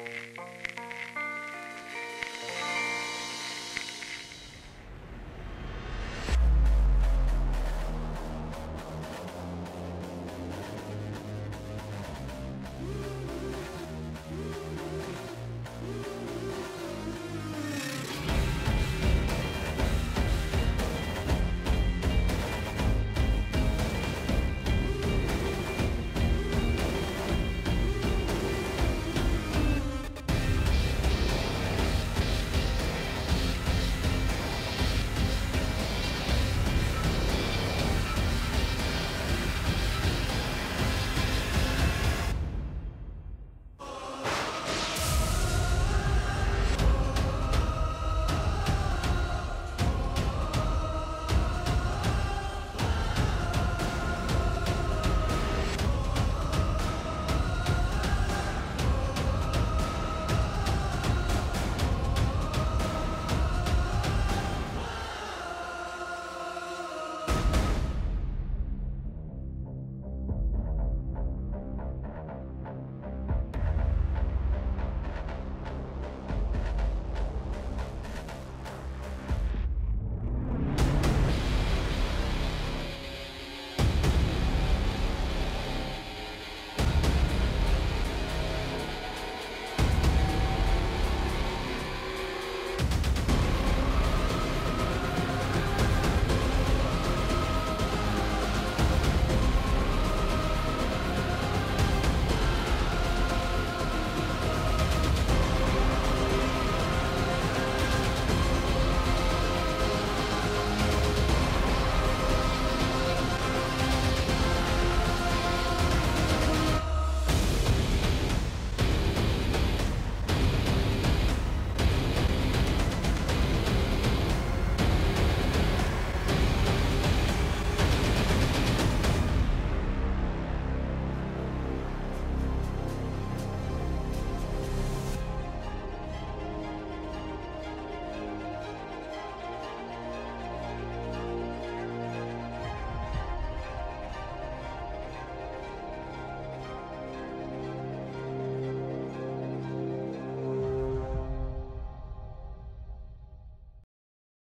Música